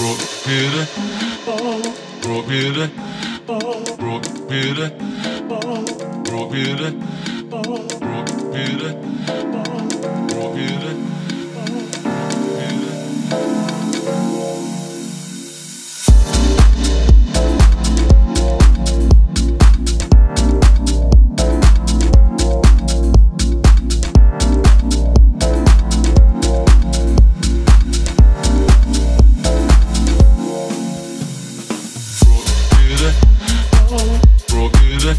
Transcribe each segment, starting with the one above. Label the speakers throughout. Speaker 1: Oh, Oh, Oh, Probiere, probiere, Oh, probiere, probiere, Oh. Rock it, it, it,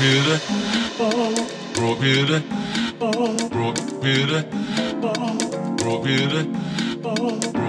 Speaker 1: beauty, beauty, beauty, beauty,